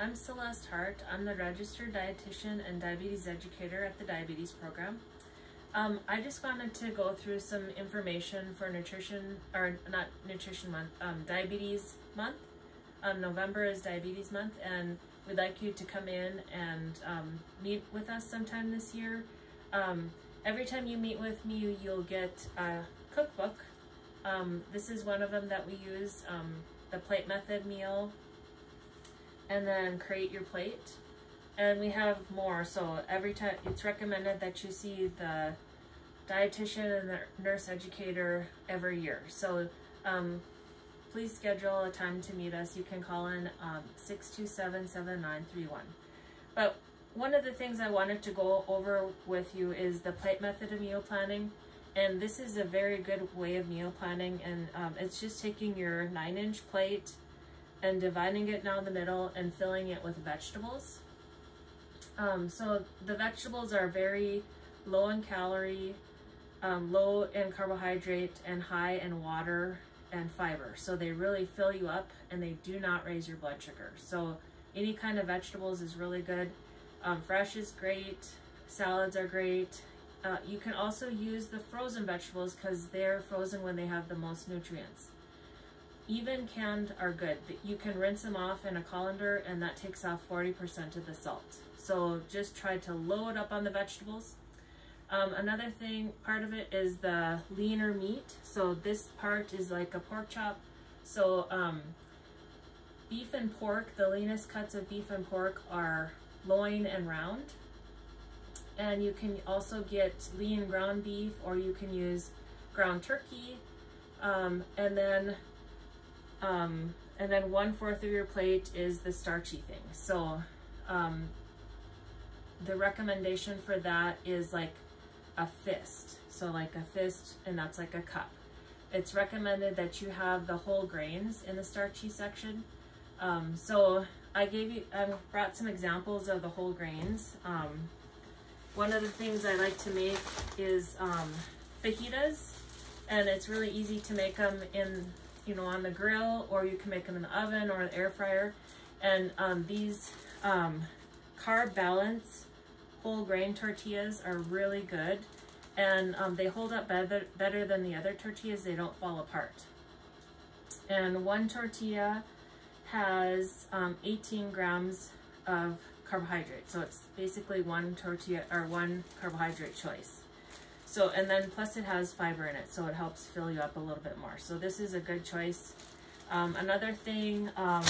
I'm Celeste Hart. I'm the registered dietitian and diabetes educator at the diabetes program. Um, I just wanted to go through some information for nutrition, or not nutrition month, um, diabetes month. Um, November is diabetes month and we'd like you to come in and um, meet with us sometime this year. Um, every time you meet with me, you'll get a cookbook. Um, this is one of them that we use, the plate method meal and then create your plate. And we have more, so every time it's recommended that you see the dietitian and the nurse educator every year. So um, please schedule a time to meet us. You can call in um, 627-7931. But one of the things I wanted to go over with you is the plate method of meal planning. And this is a very good way of meal planning. And um, it's just taking your nine inch plate and dividing it down the middle and filling it with vegetables. Um, so the vegetables are very low in calorie, um, low in carbohydrate, and high in water and fiber. So they really fill you up and they do not raise your blood sugar. So any kind of vegetables is really good. Um, fresh is great. Salads are great. Uh, you can also use the frozen vegetables because they're frozen when they have the most nutrients. Even canned are good. You can rinse them off in a colander and that takes off 40% of the salt. So just try to load up on the vegetables. Um, another thing, part of it is the leaner meat. So this part is like a pork chop. So um, beef and pork, the leanest cuts of beef and pork are loin and round. And you can also get lean ground beef or you can use ground turkey. Um, and then um, and then one fourth of your plate is the starchy thing. So um, the recommendation for that is like a fist. So like a fist, and that's like a cup. It's recommended that you have the whole grains in the starchy section. Um, so I gave you, I brought some examples of the whole grains. Um, one of the things I like to make is um, fajitas, and it's really easy to make them in you know, on the grill or you can make them in the oven or the air fryer. And um, these um, carb balance whole grain tortillas are really good and um, they hold up better, better than the other tortillas. They don't fall apart. And one tortilla has um, 18 grams of carbohydrate. So it's basically one tortilla or one carbohydrate choice. So, and then plus it has fiber in it, so it helps fill you up a little bit more. So this is a good choice. Um, another thing um,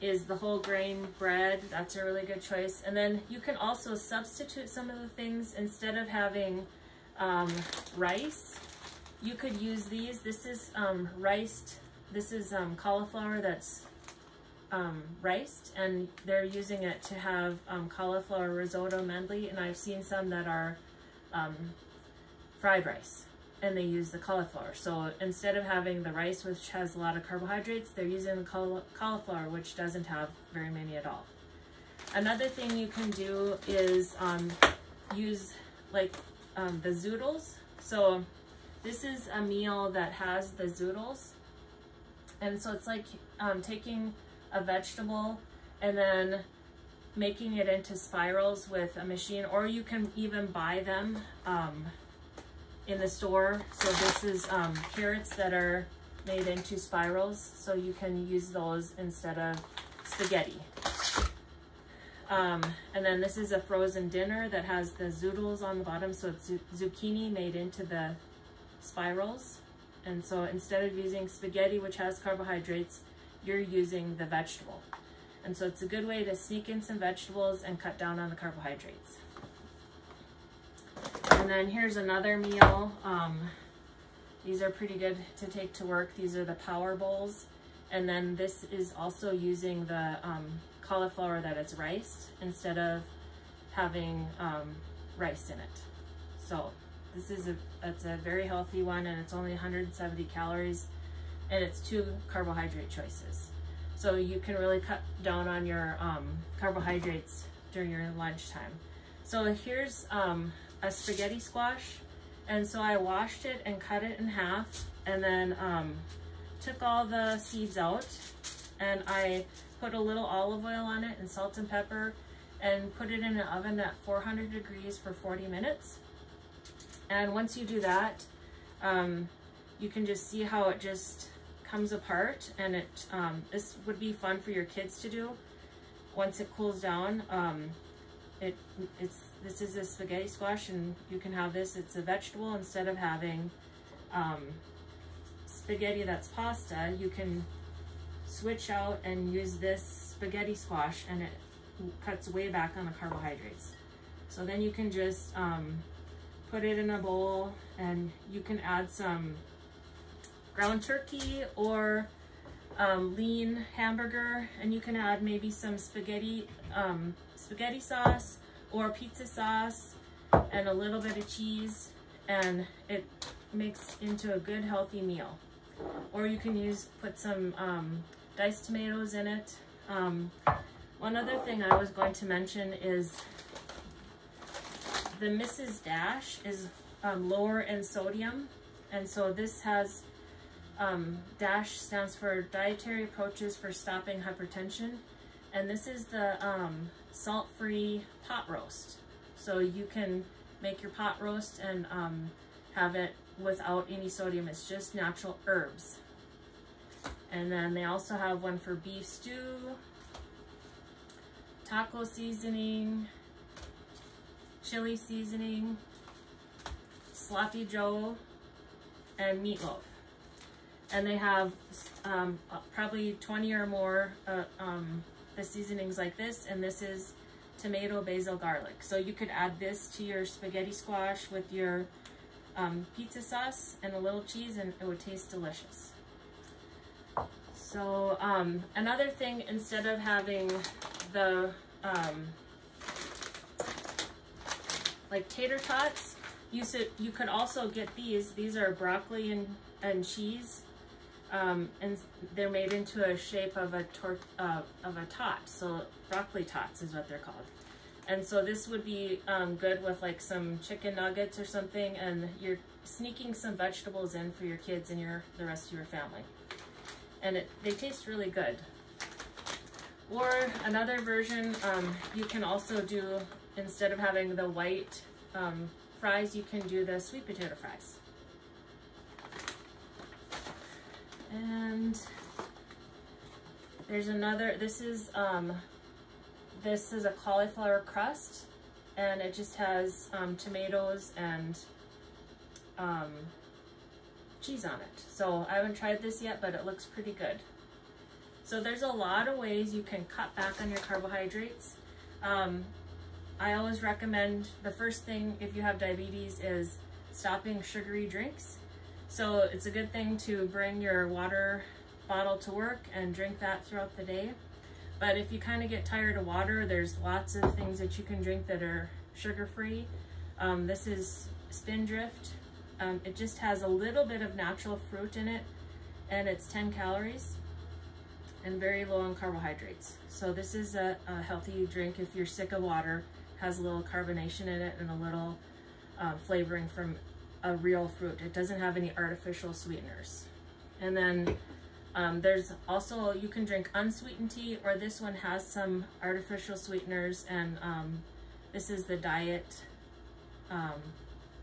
is the whole grain bread. That's a really good choice. And then you can also substitute some of the things instead of having um, rice. You could use these. This is um, riced. This is um, cauliflower that's um, riced, and they're using it to have um, cauliflower risotto medley. And I've seen some that are um, fried rice and they use the cauliflower. So instead of having the rice, which has a lot of carbohydrates, they're using the cauliflower, which doesn't have very many at all. Another thing you can do is um, use like um, the zoodles. So this is a meal that has the zoodles. And so it's like um, taking a vegetable and then making it into spirals with a machine, or you can even buy them um, in the store. So this is um, carrots that are made into spirals, so you can use those instead of spaghetti. Um, and then this is a frozen dinner that has the zoodles on the bottom, so it's zucchini made into the spirals. And so instead of using spaghetti, which has carbohydrates, you're using the vegetable. And so it's a good way to sneak in some vegetables and cut down on the carbohydrates. And then here's another meal. Um, these are pretty good to take to work. These are the power bowls. And then this is also using the um, cauliflower that is riced instead of having um, rice in it. So this is a, it's a very healthy one and it's only 170 calories and it's two carbohydrate choices. So you can really cut down on your um, carbohydrates during your lunchtime. So here's um, a spaghetti squash. And so I washed it and cut it in half and then um, took all the seeds out and I put a little olive oil on it and salt and pepper and put it in an oven at 400 degrees for 40 minutes. And once you do that, um, you can just see how it just comes apart and it um, this would be fun for your kids to do. Once it cools down um, it it's this is a spaghetti squash and you can have this. It's a vegetable. Instead of having um, spaghetti that's pasta you can switch out and use this spaghetti squash and it cuts way back on the carbohydrates. So then you can just um, put it in a bowl and you can add some ground turkey or um, lean hamburger and you can add maybe some spaghetti um, spaghetti sauce or pizza sauce and a little bit of cheese and it makes into a good healthy meal or you can use put some um, diced tomatoes in it um, one other thing I was going to mention is the Mrs. Dash is um, lower in sodium and so this has um, DASH stands for Dietary Approaches for Stopping Hypertension. And this is the um, salt-free pot roast. So you can make your pot roast and um, have it without any sodium. It's just natural herbs. And then they also have one for beef stew, taco seasoning, chili seasoning, sloppy joe, and meatloaf and they have um, probably 20 or more uh, um, the seasonings like this and this is tomato basil garlic. So you could add this to your spaghetti squash with your um, pizza sauce and a little cheese and it would taste delicious. So um, another thing instead of having the um, like tater tots you, you could also get these. These are broccoli and, and cheese um, and they're made into a shape of a tor uh, of a tot. So broccoli tots is what they're called. And so this would be um, good with like some chicken nuggets or something, and you're sneaking some vegetables in for your kids and your the rest of your family. And it, they taste really good. Or another version, um, you can also do, instead of having the white um, fries, you can do the sweet potato fries. And there's another, this is, um, this is a cauliflower crust and it just has um, tomatoes and um, cheese on it. So I haven't tried this yet, but it looks pretty good. So there's a lot of ways you can cut back on your carbohydrates. Um, I always recommend the first thing if you have diabetes is stopping sugary drinks. So it's a good thing to bring your water bottle to work and drink that throughout the day. But if you kind of get tired of water, there's lots of things that you can drink that are sugar-free. Um, this is Spindrift. Um, it just has a little bit of natural fruit in it and it's 10 calories and very low in carbohydrates. So this is a, a healthy drink if you're sick of water, has a little carbonation in it and a little uh, flavoring from a real fruit. It doesn't have any artificial sweeteners. And then um, there's also, you can drink unsweetened tea or this one has some artificial sweeteners and um, this is the diet um,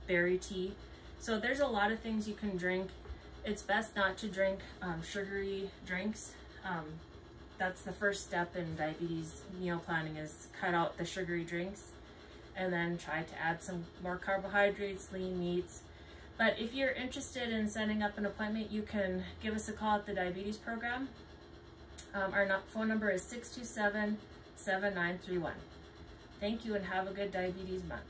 berry tea. So there's a lot of things you can drink. It's best not to drink um, sugary drinks. Um, that's the first step in diabetes meal planning is cut out the sugary drinks and then try to add some more carbohydrates, lean meats. But if you're interested in setting up an appointment, you can give us a call at the diabetes program. Um, our phone number is 627-7931. Thank you and have a good diabetes month.